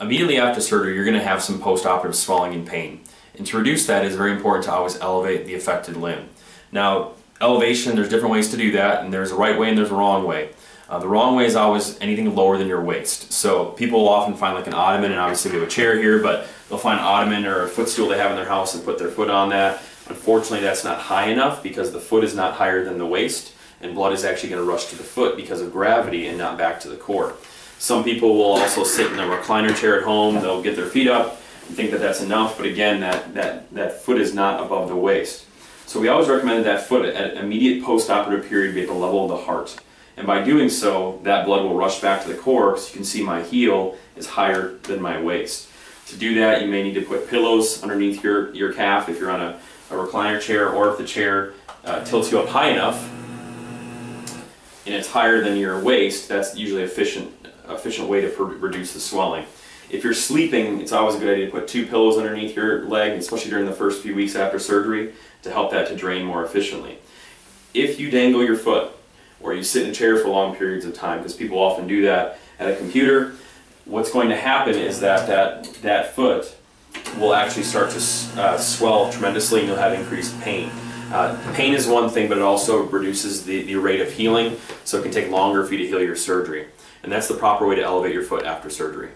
immediately after surgery, you're going to have some post-operative swelling and pain. And to reduce that, it's very important to always elevate the affected limb. Now, elevation, there's different ways to do that, and there's a right way and there's a wrong way. Uh, the wrong way is always anything lower than your waist. So people will often find like an ottoman, and obviously we have a chair here, but they'll find an ottoman or a footstool they have in their house and put their foot on that. Unfortunately, that's not high enough because the foot is not higher than the waist, and blood is actually going to rush to the foot because of gravity and not back to the core. Some people will also sit in a recliner chair at home, they'll get their feet up and think that that's enough, but again, that, that, that foot is not above the waist. So we always recommend that foot at immediate post-operative period be at the level of the heart. And by doing so, that blood will rush back to the core, so you can see my heel is higher than my waist. To do that, you may need to put pillows underneath your, your calf if you're on a, a recliner chair, or if the chair uh, tilts you up high enough, and it's higher than your waist, that's usually efficient, efficient way to reduce the swelling. If you're sleeping, it's always a good idea to put two pillows underneath your leg, especially during the first few weeks after surgery, to help that to drain more efficiently. If you dangle your foot, or you sit in a chair for long periods of time, because people often do that at a computer, what's going to happen is that that, that foot will actually start to uh, swell tremendously and you'll have increased pain. Uh, pain is one thing, but it also reduces the, the rate of healing, so it can take longer for you to heal your surgery. And that's the proper way to elevate your foot after surgery.